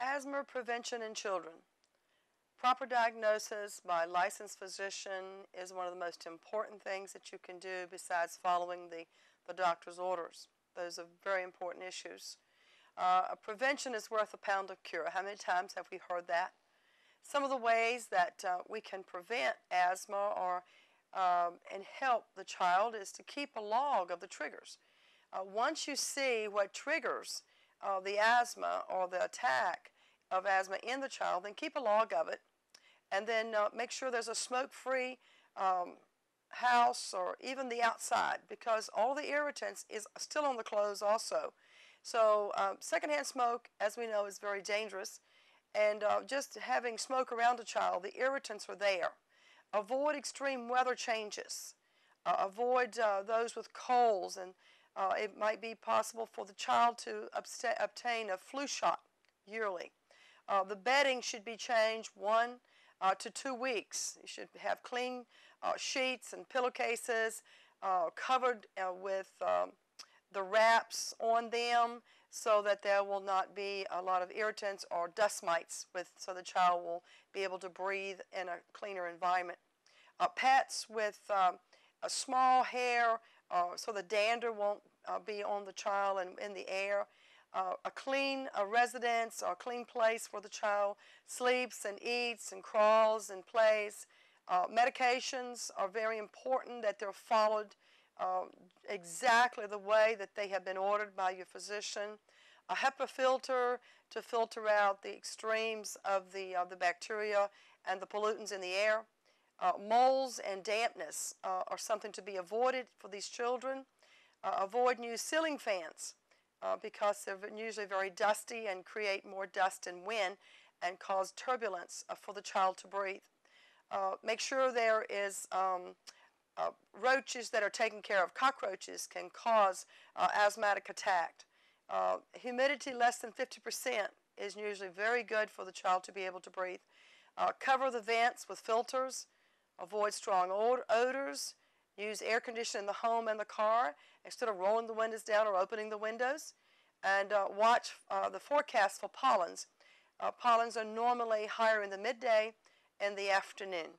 Asthma prevention in children. Proper diagnosis by licensed physician is one of the most important things that you can do besides following the, the doctor's orders. Those are very important issues. Uh, prevention is worth a pound of cure. How many times have we heard that? Some of the ways that uh, we can prevent asthma or um, and help the child is to keep a log of the triggers. Uh, once you see what triggers uh, the asthma or the attack of asthma in the child, then keep a log of it. And then uh, make sure there's a smoke-free um, house or even the outside because all the irritants is still on the clothes also. So um, secondhand smoke, as we know, is very dangerous. And uh, just having smoke around a child, the irritants are there. Avoid extreme weather changes. Uh, avoid uh, those with colds and uh, it might be possible for the child to obtain a flu shot yearly. Uh, the bedding should be changed one uh, to two weeks. You should have clean uh, sheets and pillowcases uh, covered uh, with um, the wraps on them so that there will not be a lot of irritants or dust mites with, so the child will be able to breathe in a cleaner environment. pets with um, a small hair uh, so the dander won't uh, be on the child and in the air. Uh, a clean a residence or a clean place where the child sleeps and eats and crawls and plays. Uh, medications are very important that they're followed uh, exactly the way that they have been ordered by your physician. A HEPA filter to filter out the extremes of the, of the bacteria and the pollutants in the air. Uh, moles and dampness uh, are something to be avoided for these children. Uh, avoid new ceiling fans uh, because they're usually very dusty and create more dust and wind and cause turbulence uh, for the child to breathe. Uh, make sure there is um, roaches that are taken care of. Cockroaches can cause asthmatic attack. humidity less than 50% is usually very good for the child to be able to breathe. cover the vents with filters. Avoid strong odors. Use air conditioning in the home and the car instead of rolling the windows down or opening the windows. And uh, watch uh, the forecast for pollens. Uh, pollens are normally higher in the midday and the afternoon.